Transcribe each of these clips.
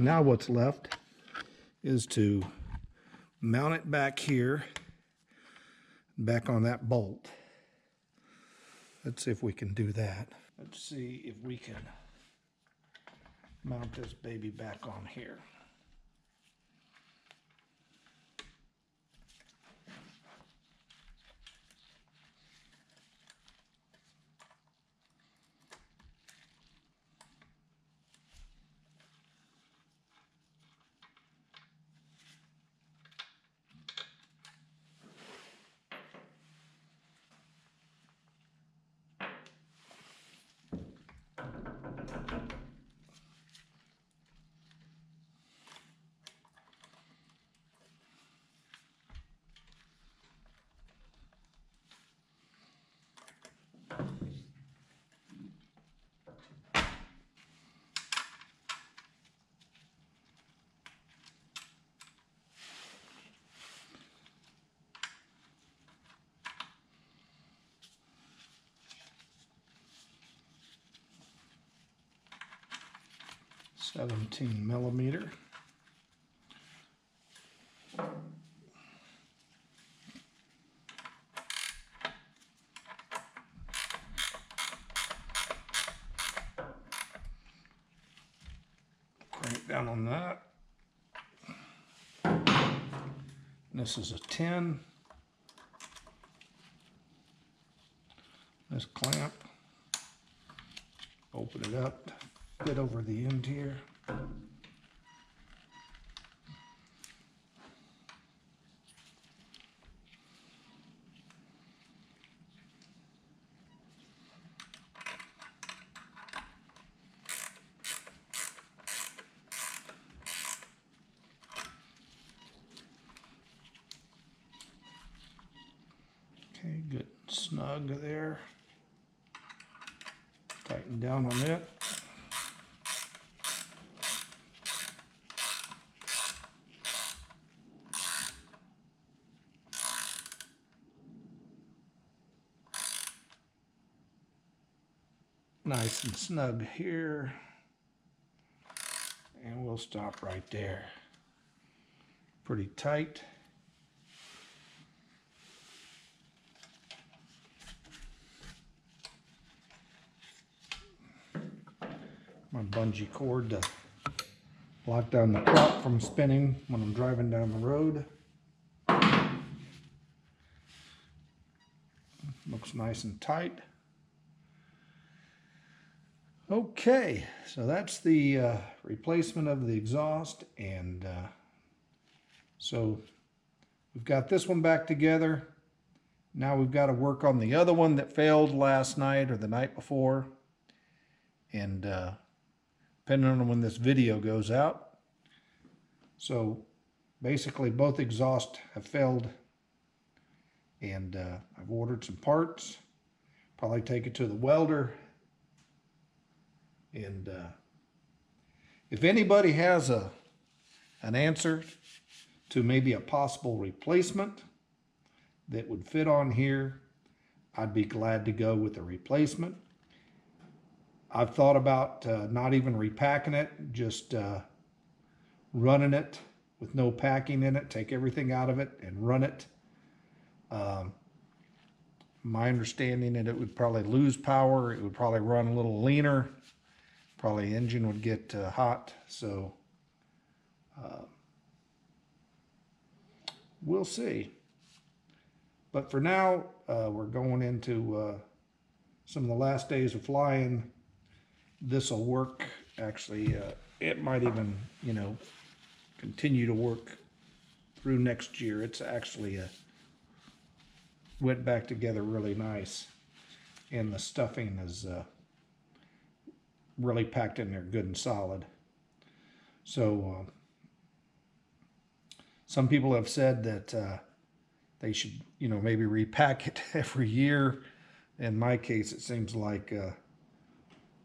Now what's left is to mount it back here, back on that bolt. Let's see if we can do that. Let's see if we can mount this baby back on here. Seventeen millimeter. Crank down on that. This is a 10. This clamp. Open it up, fit over the end here. Okay, good snug there. Tighten down on it. Nice and snug here. And we'll stop right there. Pretty tight. my bungee cord to lock down the prop from spinning when I'm driving down the road. Looks nice and tight. Okay, so that's the uh, replacement of the exhaust and uh, so we've got this one back together. Now we've got to work on the other one that failed last night or the night before. And uh, depending on when this video goes out. So basically both exhausts have failed and uh, I've ordered some parts. Probably take it to the welder. And uh, if anybody has a an answer to maybe a possible replacement that would fit on here, I'd be glad to go with a replacement. I've thought about uh, not even repacking it, just uh, running it with no packing in it, take everything out of it and run it. Um, my understanding that it would probably lose power, it would probably run a little leaner, probably engine would get uh, hot, so uh, we'll see. But for now, uh, we're going into uh, some of the last days of flying this will work. Actually, uh, it might even, you know, continue to work through next year. It's actually a, went back together really nice. And the stuffing is uh, really packed in there good and solid. So, uh, some people have said that uh, they should, you know, maybe repack it every year. In my case, it seems like uh,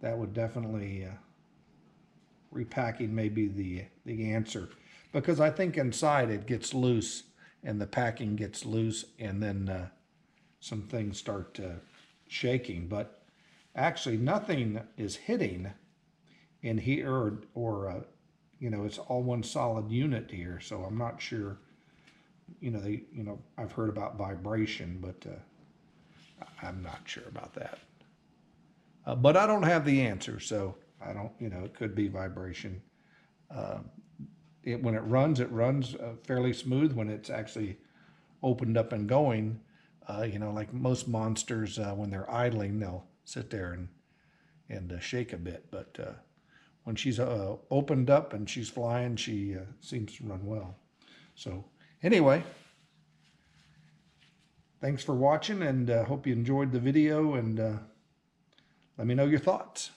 that would definitely uh, repacking may be the the answer because I think inside it gets loose and the packing gets loose and then uh, some things start uh, shaking but actually nothing is hitting in here or, or uh, you know, it's all one solid unit here, so I'm not sure. You know, they, you know, I've heard about vibration, but uh, I'm not sure about that. Uh, but I don't have the answer, so I don't, you know, it could be vibration. Um, it, when it runs, it runs uh, fairly smooth. When it's actually opened up and going, uh, you know, like most monsters, uh, when they're idling, they'll sit there and and uh, shake a bit. But uh, when she's uh, opened up and she's flying, she uh, seems to run well. So anyway, thanks for watching, and uh, hope you enjoyed the video. And uh, let me know your thoughts.